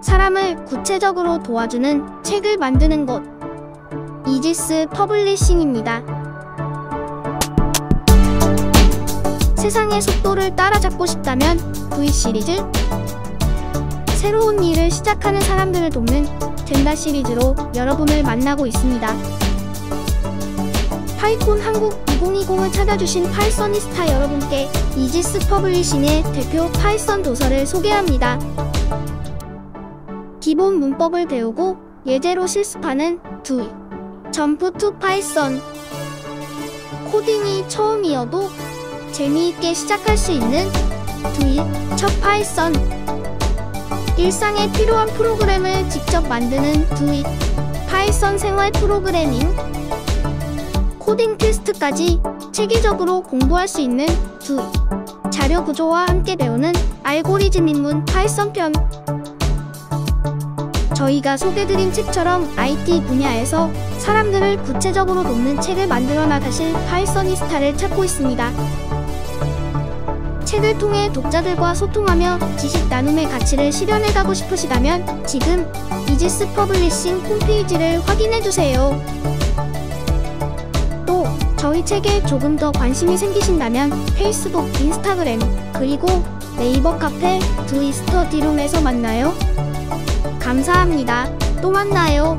사람을 구체적으로 도와주는 책을 만드는 곳. 이지스 퍼블리싱입니다. 세상의 속도를 따라잡고 싶다면 V 시리즈 새로운 일을 시작하는 사람들을 돕는 된다! 시리즈로 여러분을 만나고 있습니다. 파이콘 한국 2020을 찾아주신 Pythonista 여러분께 이지스 퍼블리싱의 대표 파이썬 도서를 소개합니다. 기본 문법을 배우고 예제로 실습하는 Do it! Jump to 파이썬. 코딩이 처음이어도 재미있게 시작할 수 있는 Do it! 첫 파이썬. 일상에 필요한 프로그램을 직접 만드는 Do it! 파이썬 생활 프로그래밍. 코딩 테스트까지 체계적으로 공부할 수 있는 Do it! 자료 구조와 함께 배우는 알고리즘 입문 파이썬 편 저희가 소개드린 책처럼 IT 분야에서 사람들을 구체적으로 돕는 책을 만들어 나가실 Pythonista를 찾고 있습니다. 책을 통해 독자들과 소통하며 지식 나눔의 가치를 실현해가고 싶으시다면 지금 이지스 퍼블리싱 홈페이지를 확인해주세요. 또 저희 책에 조금 더 관심이 생기신다면 페이스북, 인스타그램, 그리고 네이버 카페 두이스터 디룸에서 만나요. 감사합니다. 또 만나요.